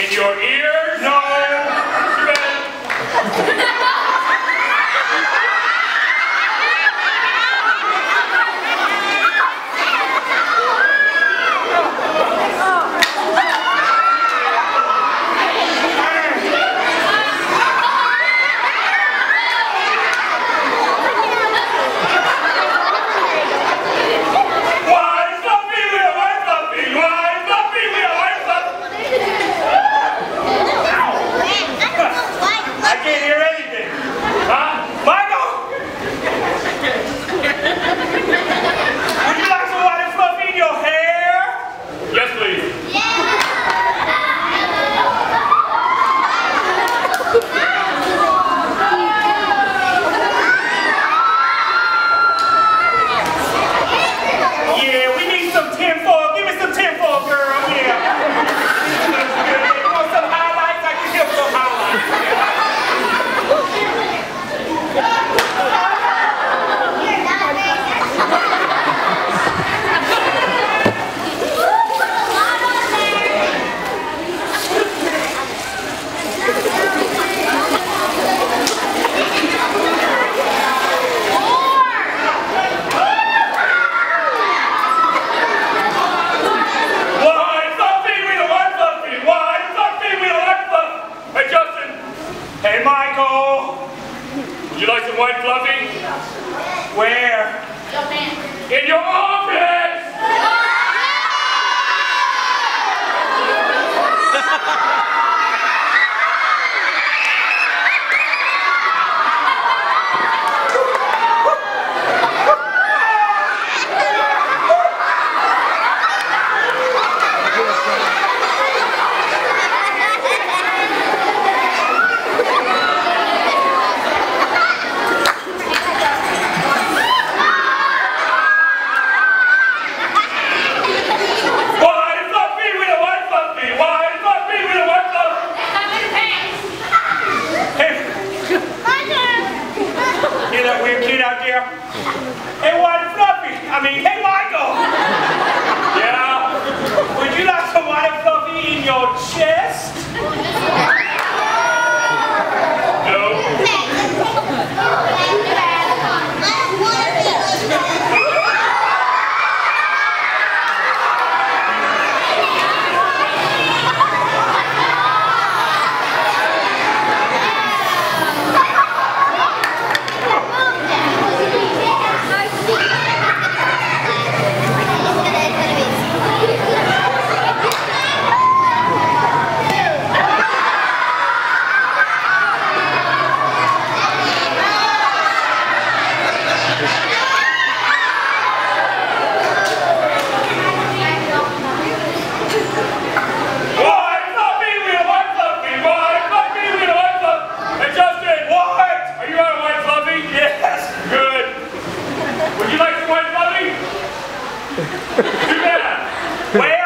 in your ear. you like some white fluffy? Where? In your office. Where?